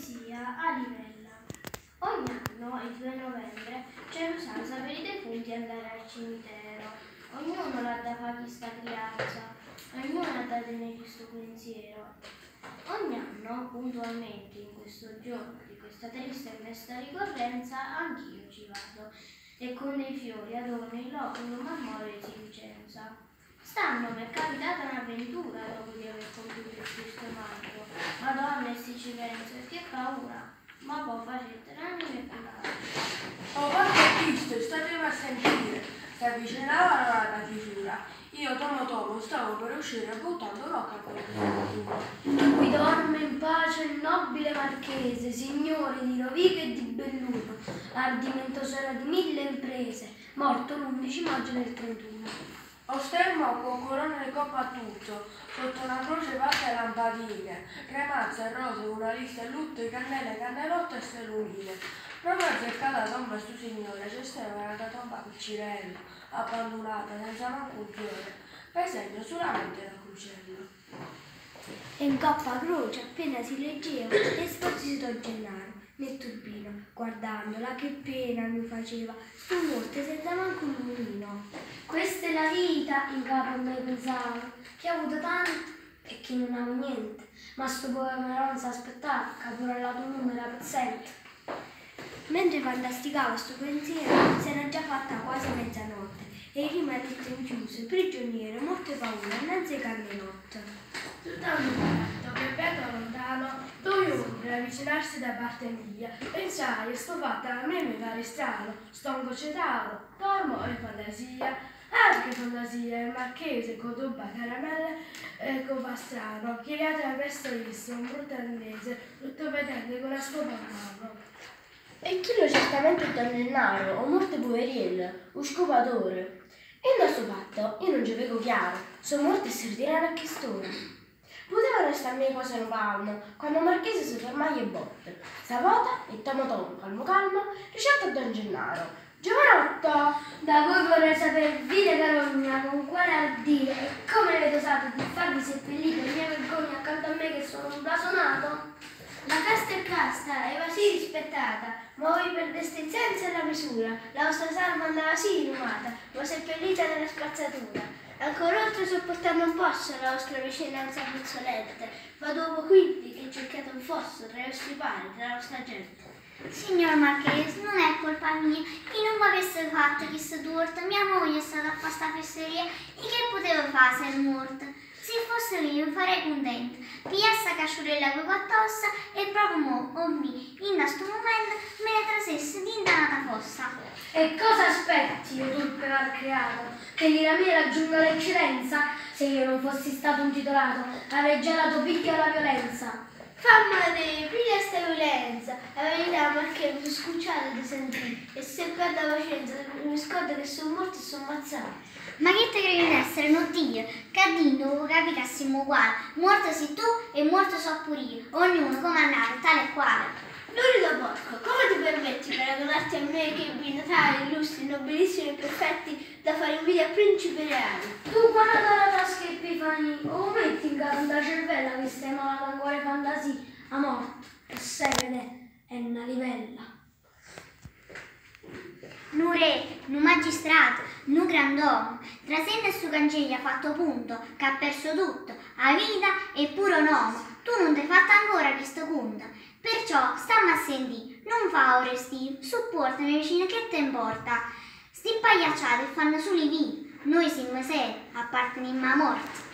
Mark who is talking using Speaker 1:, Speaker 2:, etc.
Speaker 1: Poesia a Livella. Ogni anno, il 2 novembre, c'è l'usanza per i defunti andare al cimitero. Ognuno l'ha da fa chi sta crianza, ognuno ha da tenere questo pensiero. Ogni anno, puntualmente, in questo giorno di questa triste e mesta ricorrenza, anch'io ci vado e con dei fiori adorno il loculo marmoreo si licenza. Stanno mi è capitata un'avventura dopo di aver compiuto il Cristo marco. Madonna, e se ci e che paura, ma poi facete l'anima e curare.
Speaker 2: Oh, porca Cristo, statemi a sentire. Si avvicinava della chiusura. Io, Tomo Tomo, stavo per uscire buttando rocca con il
Speaker 1: Qui dorme in pace il nobile marchese, signore di Rovigo e di Belluno, ardimentoso era di mille imprese, morto l'11 maggio del 31.
Speaker 2: Ostermo con corona di coppa a tutto, sotto una croce fatta e lampadine, cremazze, rose, una lista e lutte, cannelle, cannelotte e stellumine. Proprio azzeccata la tomba stu signore, c'è stava una tomba piccirella, abbandonata, senza manco un fiore, per segno solamente la crucella.
Speaker 1: E in coppa croce appena si leggeva e sforzito Gennaro nel turbino, guardandola che pena mi faceva, stu morte senza manco un mulino. Questa è la vita, in capo a me pensavo, che ho avuto tanto e che non avevo niente, ma sto povero Maronza aspettava, che pure al lato numero pezzente. Mentre fantasticavo sto pensiero, si era già fatta quasi mezzanotte e il rimanetto inchiuso, prigioniero, molte paure, innanzi ai cannenotte.
Speaker 3: Tutt'al momento che vedo lontano due ombre avvicinarsi da parte mia. Pensai, sto fatta a me mi pare strano, sto incocetato, dormo in fantasia. Anche fantasia, il marchese con dubba caramelle e che le attraverso visto un brutandese, tutto vedente con la scopa in mano.
Speaker 1: E chi lo certamente dannennaro, o morte poveriel, o scovatore. E non sto fatto, io non ci vedo chiaro, sono morte e serviranno a che storia. Poteva restarmi cose in palmo, quando Marchese si fermai e botte. Savota e tomo tomo, calmo calmo, ricetta a Don Gennaro. Giovanotto, da voi vorrei sapere, vide carogna, con quale ardire e come avete osato di farvi seppellire la mia vergogna accanto a me che sono un blasonato? La casta è casta, era sì rispettata, ma voi perdeste il senso e la misura, la vostra salma andava sì inumata, ma seppellita nella spazzatura. Ancora oltre sopportare non posso la vostra vicinanza puzzolente, ma dopo quindi che cercate un fosso tra i vostri pari, tra la vostra gente.
Speaker 4: Signor Marchese, non è colpa mia, io non mi avesse fatto questo torto, mia moglie è stata a questa fesseria e che potevo fare se è morta? Se fosse io farei contento, pia sta casciurella con addosso e proprio mo, o mi, in questo momento me ne trasesse una fossa.
Speaker 1: E cosa aspetti, io turpe malcreato, che di mia raggiunga l'eccellenza? Se io non fossi stato un titolato, avrei già dato picchio alla violenza. Famma te, piglia sta violenza, la verità perché mi sono scucciato di sentire e se perdo la pazienza mi scordo che sono morto e sono ammazzato.
Speaker 4: Ma che te credi di essere, non Dio? Cadino, che siamo uguali, morto sei tu e morto so pure io, ognuno comandato tale e quale.
Speaker 1: Lurido porco, come ti permetti per adonarti a me che ebbi natali, illustri, nobilissimi e perfetti da fare invidia a principi reali? Tu quando la tasca Epifani, o metti in capo da cervella che stai malato ancora fantasia, a morte, e sai vedere, è una livella.
Speaker 4: Nu re, nu magistrato, nu grand'uomo, trasenne su cancelli ha fatto punto, che ha perso tutto, a vita e pure un uomo. Tu non ti hai fatto ancora conto. Perciò stammi a sentire, non fa ora sti, supportami vicino che te importa. Sti pagliacciati fanno solo i vini, noi siamo seri, apparteniamo a morte.